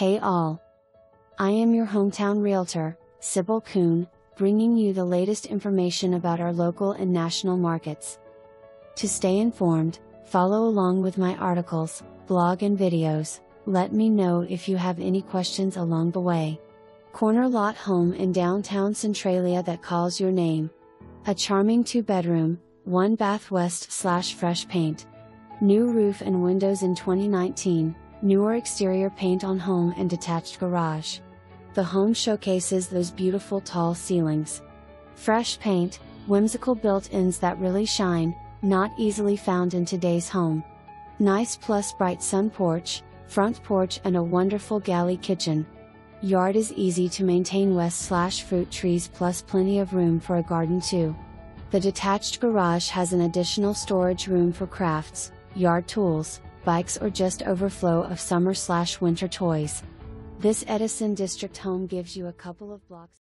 Hey all. I am your hometown realtor, Sybil Kuhn, bringing you the latest information about our local and national markets. To stay informed, follow along with my articles, blog, and videos. Let me know if you have any questions along the way. Corner lot home in downtown Centralia that calls your name. A charming two bedroom, one bath west slash fresh paint. New roof and windows in 2019, newer exterior paint on home and detached garage. The home showcases those beautiful tall ceilings. Fresh paint, whimsical built ins that really shine, not easily found in today's home. Nice plus bright sun porch, front porch, and a wonderful galley kitchen. Yard is easy to maintain west slash fruit trees plus plenty of room for a garden too. The detached garage has an additional storage room for crafts, yard tools, bikes or just overflow of summer slash winter toys. This Edison District home gives you a couple of blocks